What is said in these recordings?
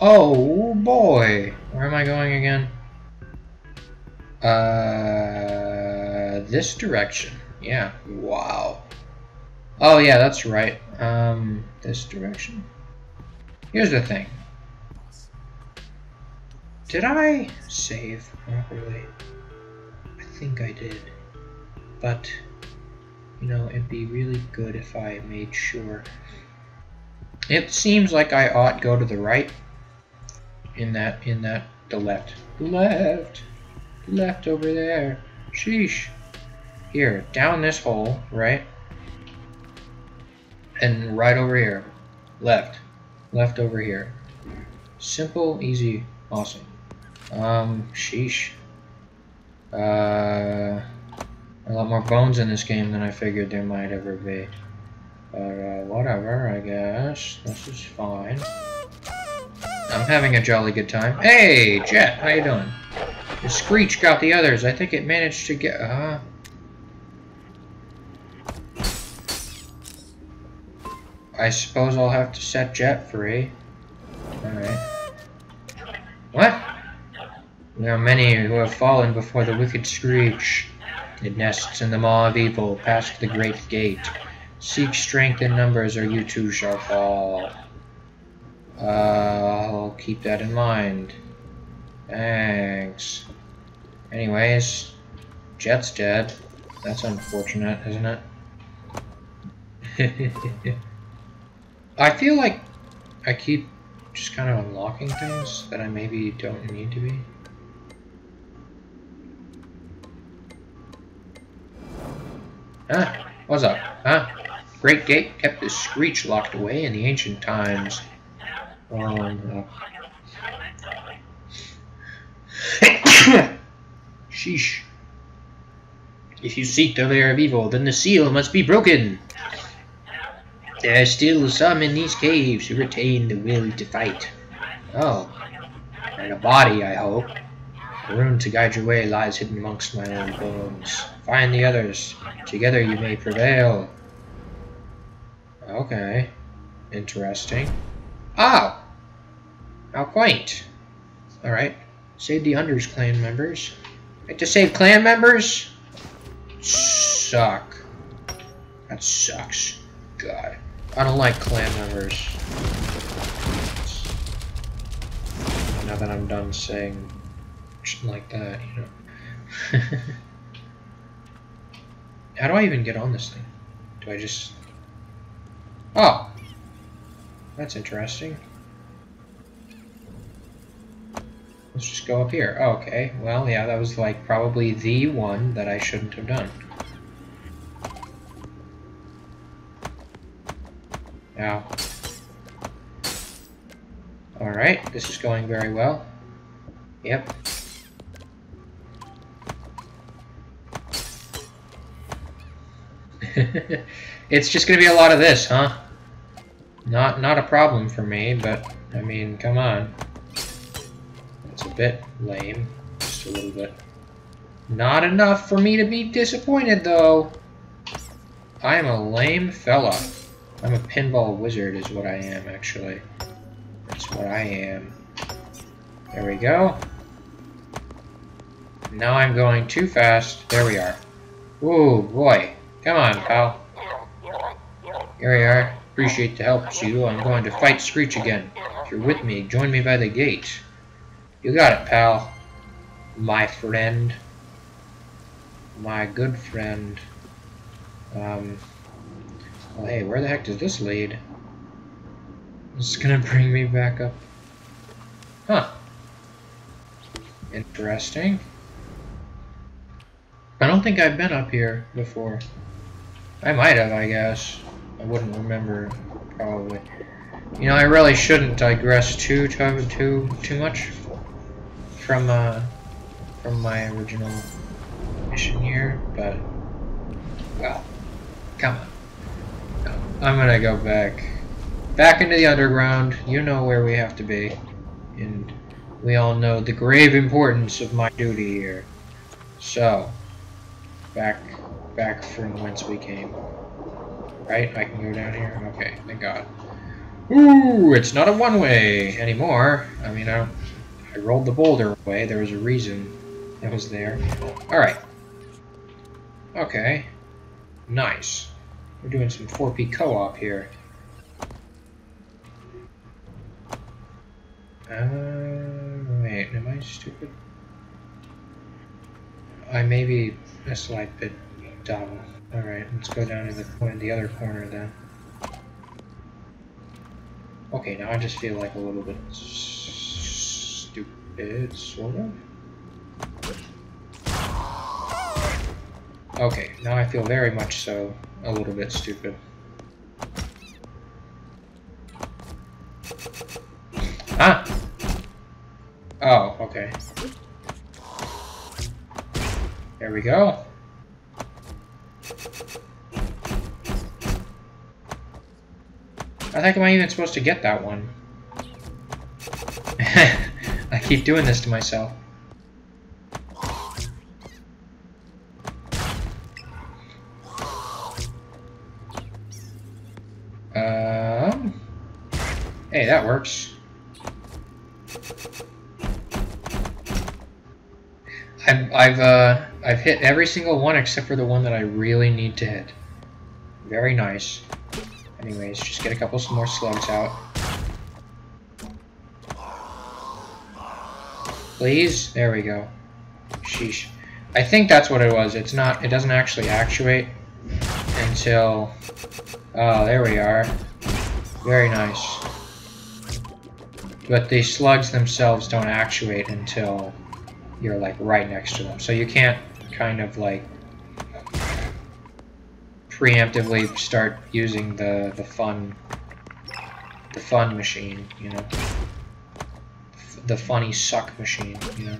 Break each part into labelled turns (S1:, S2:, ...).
S1: Oh boy! Where am I going again? Uh, this direction. Yeah. Wow. Oh yeah, that's right. Um, this direction. Here's the thing. Did I save properly? I think I did. But, you know, it'd be really good if I made sure. It seems like I ought to go to the right. In that, in that, the left. Left! Left over there. Sheesh. Here, down this hole, right? And right over here. Left. Left over here. Simple, easy, awesome. Um, sheesh. Uh, a lot more bones in this game than I figured there might ever be. But, uh, whatever, I guess. This is fine. I'm having a jolly good time. Hey, Jet, how you doing? The Screech got the others. I think it managed to get, uh... I suppose I'll have to set Jet free. Alright. What? There are many who have fallen before the wicked Screech. It nests in the maw of evil, past the great gate. Seek strength in numbers, or you too shall fall. Uh, I'll keep that in mind. Thanks. Anyways, Jet's dead. That's unfortunate, isn't it? I feel like I keep just kind of unlocking things that I maybe don't need to be. Huh? What's up? Huh? Great Gate kept the Screech locked away in the ancient times. Um. Sheesh. If you seek the lair of evil, then the seal must be broken. There are still some in these caves who retain the will to fight. Oh. And a body, I hope. The rune to guide your way lies hidden amongst my own bones. Find the others. Together you may prevail. Okay. Interesting. Oh! Quaint. Alright. Save the Unders clan members. Like to save clan members? Suck. That sucks. God. I don't like clan members. Now that I'm done saying like that, you know. How do I even get on this thing? Do I just... Oh! That's interesting. Let's just go up here. Oh, okay. Well, yeah, that was like probably the one that I shouldn't have done. Now. Alright, this is going very well. Yep. it's just gonna be a lot of this, huh? Not not a problem for me, but I mean, come on. Bit lame. Just a little bit. Not enough for me to be disappointed, though. I am a lame fella. I'm a pinball wizard is what I am, actually. That's what I am. There we go. Now I'm going too fast. There we are. Whoa, boy. Come on, pal. Here we are. Appreciate the help, Cheeto. I'm going to fight Screech again. If you're with me, join me by the gate. You got it, pal. My friend. My good friend. Um... Well, hey, where the heck does this lead? This is gonna bring me back up. Huh. Interesting. I don't think I've been up here before. I might have, I guess. I wouldn't remember, probably. You know, I really shouldn't digress too too too too much from uh from my original mission here, but well, come on. I'm gonna go back. Back into the underground. You know where we have to be. And we all know the grave importance of my duty here. So, back back from whence we came. Right? I can go down here? Okay, thank God. Ooh, it's not a one-way anymore. I mean, I, I rolled the boulder away. There was a reason it was there. Alright. Okay. Nice. We're doing some 4P co-op here. Uh, wait, am I stupid? I may be a slight bit dumb. Alright, let's go down to the, the other corner then. Okay, now I just feel like a little bit stupid, sort of. Okay, now I feel very much so a little bit stupid. Ah! Oh, okay. There we go. I think I'm I even supposed to get that one? Keep doing this to myself. Um, hey, that works. I've, I've, uh, I've hit every single one except for the one that I really need to hit. Very nice. Anyways, just get a couple some more slugs out. Please? There we go. Sheesh. I think that's what it was. It's not, it doesn't actually actuate until, oh, there we are. Very nice. But the slugs themselves don't actuate until you're like right next to them. So you can't kind of like preemptively start using the the fun the fun machine, you know, the funny suck machine, you know.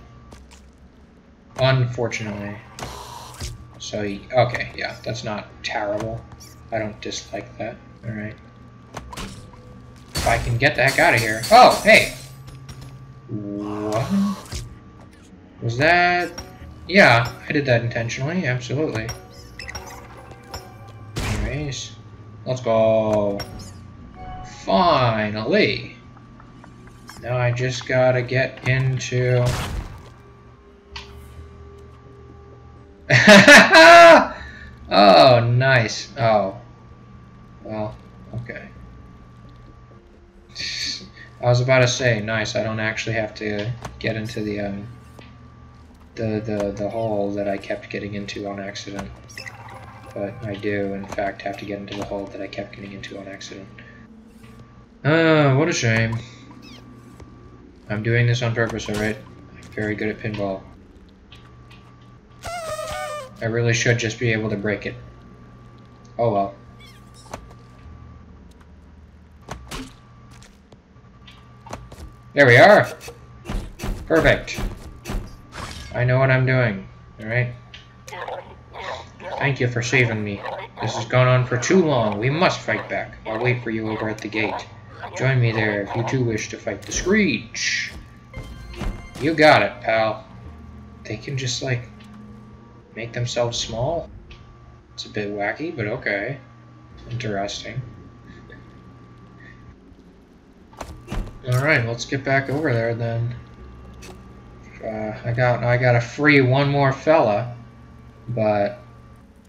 S1: Unfortunately. So okay, yeah, that's not terrible. I don't dislike that. All right. If I can get the heck out of here. Oh, hey. What? Was that? Yeah, I did that intentionally. Absolutely. Anyways, Let's go. Finally. Now I just gotta get into... oh, nice. Oh. Well, okay. I was about to say, nice, I don't actually have to get into the, um, the, the, the hole that I kept getting into on accident but I do, in fact, have to get into the hole that I kept getting into on accident. Ah, uh, what a shame. I'm doing this on purpose, alright? I'm very good at pinball. I really should just be able to break it. Oh well. There we are! Perfect. I know what I'm doing, alright? Thank you for saving me. This has gone on for too long. We must fight back. I'll wait for you over at the gate. Join me there if you too wish to fight the Screech. You got it, pal. They can just, like, make themselves small? It's a bit wacky, but okay. Interesting. Alright, let's get back over there then. Uh, I got I got a free one more fella, but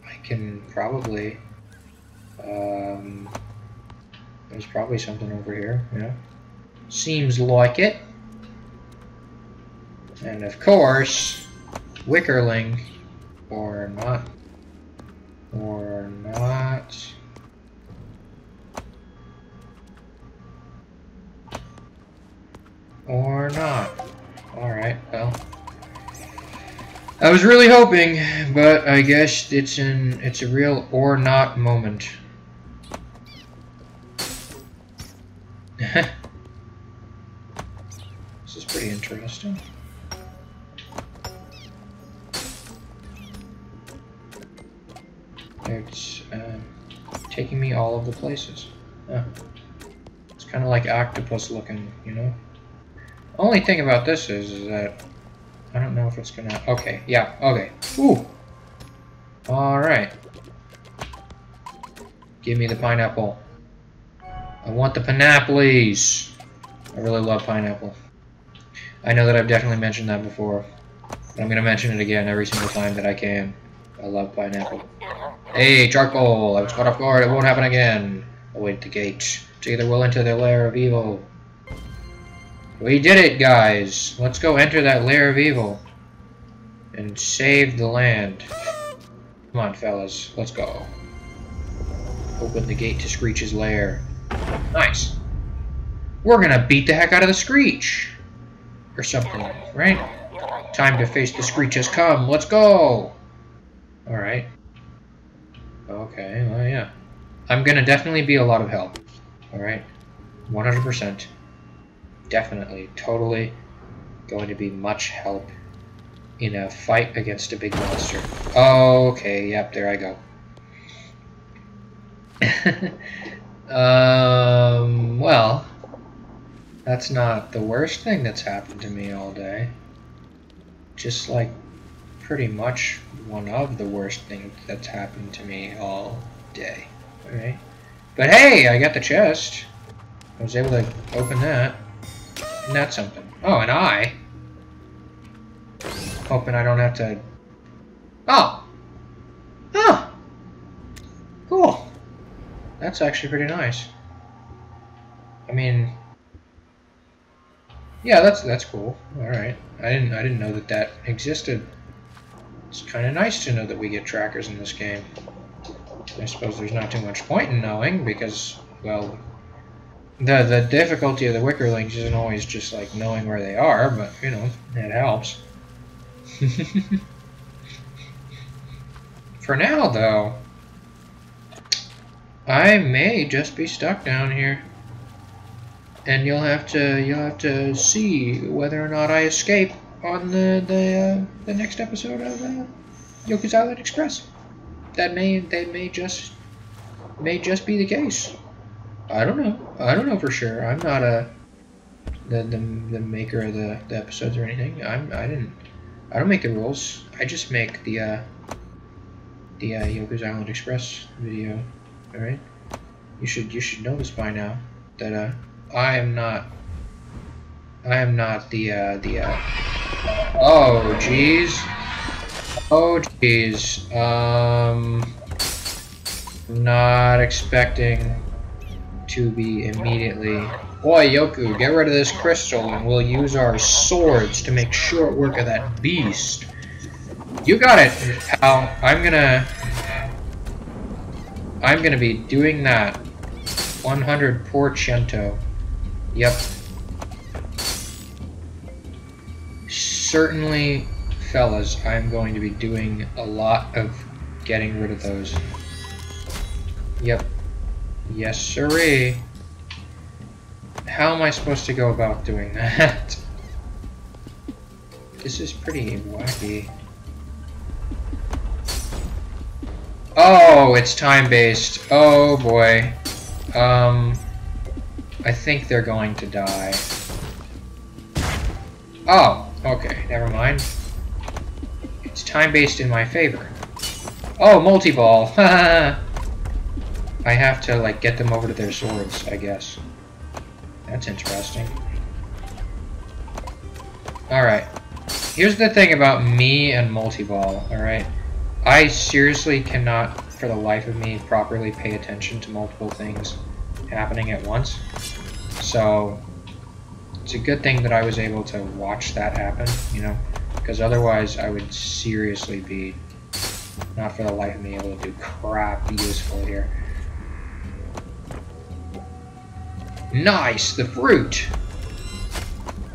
S1: I can probably... Um, there's probably something over here, yeah. Seems like it. And of course, Wickerling, or not, or not. Or not. Alright, well. I was really hoping, but I guess it's an it's a real or not moment. Places. It's kind of like octopus looking, you know? Only thing about this is, is that I don't know if it's gonna... Okay, yeah, okay. Ooh! Alright. Give me the pineapple. I want the pineapples. I really love pineapple. I know that I've definitely mentioned that before. But I'm to mention it again every single time that I can. I love pineapple. Hey, charcoal! I was caught off guard. It won't happen again. Await the gate. It's either we'll enter the lair of evil. We did it, guys! Let's go enter that lair of evil. And save the land. Come on, fellas. Let's go. Open the gate to Screech's lair. Nice. We're gonna beat the heck out of the Screech! Or something, right? Time to face the Screech has come. Let's go! Alright. Okay, well, yeah. I'm gonna definitely be a lot of help. Alright? 100%. Definitely, totally going to be much help in a fight against a big monster. Okay, yep, there I go. um, well, that's not the worst thing that's happened to me all day. Just like pretty much one of the worst things that's happened to me all day. Alright. But hey, I got the chest. I was able to open that. And that's something. Oh, an eye. Hoping I don't have to... Oh! Oh! Cool. That's actually pretty nice. I mean... Yeah, that's that's cool. Alright. I didn't I didn't know that that existed. It's kind of nice to know that we get trackers in this game. I suppose there's not too much point in knowing, because, well, the the difficulty of the Wickerlings isn't always just, like, knowing where they are, but, you know, it helps. For now, though, I may just be stuck down here. And you'll have to you'll have to see whether or not I escape on the the uh, the next episode of uh, Yoku's Island Express. That may that may just may just be the case. I don't know. I don't know for sure. I'm not a the the, the maker of the, the episodes or anything. I'm I didn't I don't make the rules. I just make the uh, the uh, Yoku's Island Express video. All right. You should you should know this by now that uh I am not I am not the uh the uh Oh, jeez. Oh, jeez. Um, not expecting to be immediately... Boy, Yoku, get rid of this crystal and we'll use our swords to make short work of that beast. You got it, pal. I'm gonna... I'm gonna be doing that. 100 porcento. Yep, certainly, fellas, I'm going to be doing a lot of getting rid of those. Yep. Yes, sirree. How am I supposed to go about doing that? this is pretty wacky. Oh, it's time-based. Oh, boy. Um, I think they're going to die. Oh, Okay, never mind. It's time-based in my favor. Oh, multi-ball! I have to, like, get them over to their swords, I guess. That's interesting. Alright. Here's the thing about me and multi-ball, alright? I seriously cannot, for the life of me, properly pay attention to multiple things happening at once. So, it's a good thing that I was able to watch that happen, you know, because otherwise I would seriously be not for the life of me able to do crap useful here. Nice, the fruit!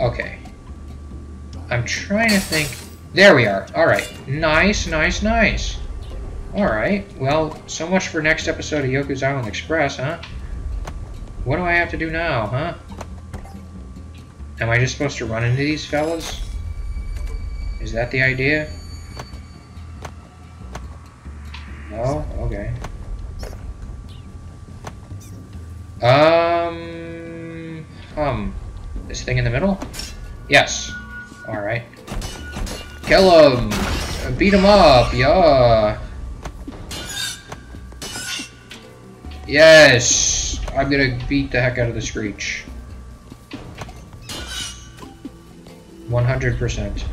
S1: Okay. I'm trying to think... There we are. Alright. Nice, nice, nice. Alright. Well, so much for next episode of Yoku's Island Express, huh? What do I have to do now, huh? Am I just supposed to run into these fellas? Is that the idea? No? Okay. Um... Um... This thing in the middle? Yes. Alright. Kill him! Beat him up! Yeah! Yes! I'm gonna beat the heck out of the Screech. 100%.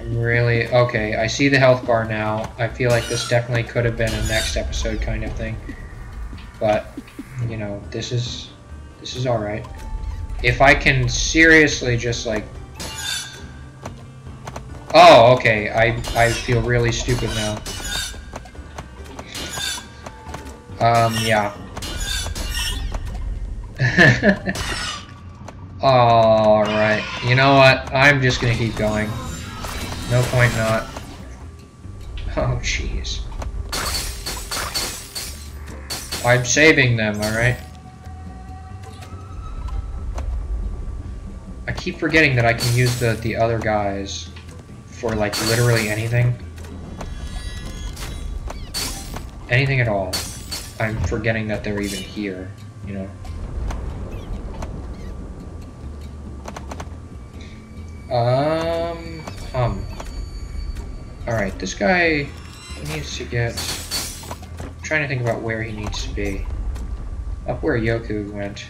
S1: I'm really... Okay, I see the health bar now. I feel like this definitely could have been a next episode kind of thing. But, you know, this is... This is alright. If I can seriously just, like... Oh, okay. I, I feel really stupid now. Um, yeah. Alright, you know what? I'm just gonna keep going. No point not. Oh, jeez. I'm saving them, alright? I keep forgetting that I can use the, the other guys for, like, literally anything. Anything at all. I'm forgetting that they're even here, you know? Um, hum. Alright, this guy needs to get... I'm trying to think about where he needs to be. Up where Yoku went.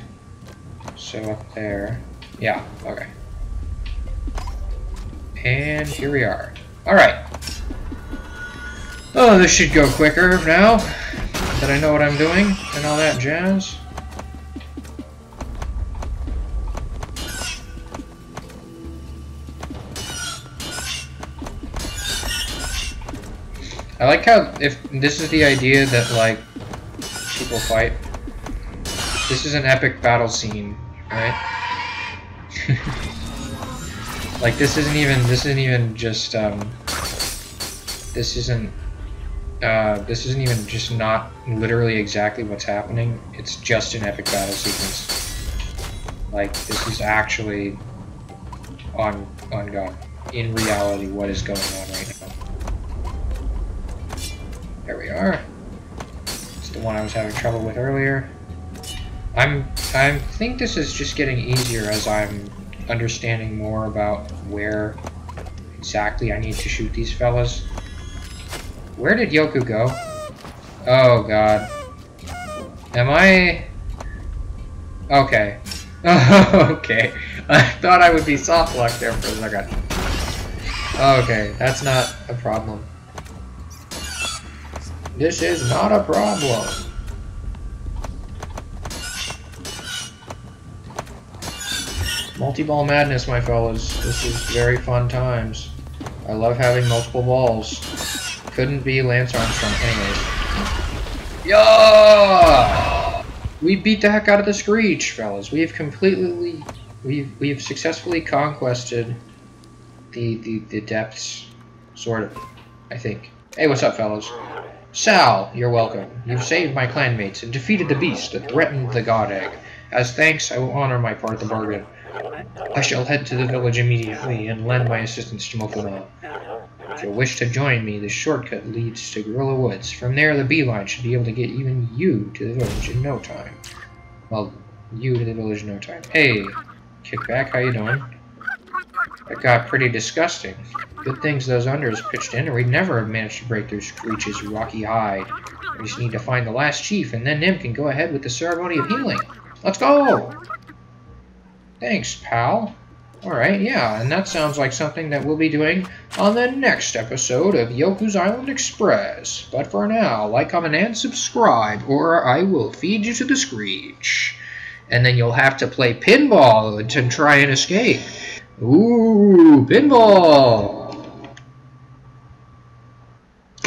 S1: So up there. Yeah, okay. And here we are. Alright. Oh, this should go quicker now that I know what I'm doing and all that jazz. I like how if this is the idea that like people fight. This is an epic battle scene, right? like this isn't even this isn't even just um this isn't uh, this isn't even just not literally exactly what's happening. It's just an epic battle sequence. Like this is actually on on God in reality what is going on right now. There we are. It's the one I was having trouble with earlier. I'm I think this is just getting easier as I'm understanding more about where exactly I need to shoot these fellas. Where did Yoku go? Oh god. Am I... Okay. okay. I thought I would be soft lock there for a second. Okay, that's not a problem. This is not a problem. Multi-ball madness, my fellas. This is very fun times. I love having multiple balls couldn't be Lance Armstrong anyways. Yeah! We beat the heck out of the Screech, fellas. We have completely, we've we've successfully conquested the the the depths, sort of. I think. Hey, what's up, fellas? Sal, you're welcome. You've saved my clanmates and defeated the beast that threatened the god egg. As thanks, I will honor my part of the bargain. I shall head to the village immediately and lend my assistance to Mokuma. If you wish to join me, the shortcut leads to Gorilla Woods. From there, the beeline should be able to get even you to the village in no time. Well, you to the village in no time. Hey, Kickback, how you doing? That got pretty disgusting. Good things those unders pitched in, or we'd never have managed to break through Screech's rocky hide. We just need to find the last chief, and then Nim can go ahead with the ceremony of healing. Let's go! Thanks, pal. Alright, yeah, and that sounds like something that we'll be doing on the next episode of Yoku's Island Express. But for now, like, comment, and subscribe, or I will feed you to the screech. And then you'll have to play pinball to try and escape. Ooh, pinball!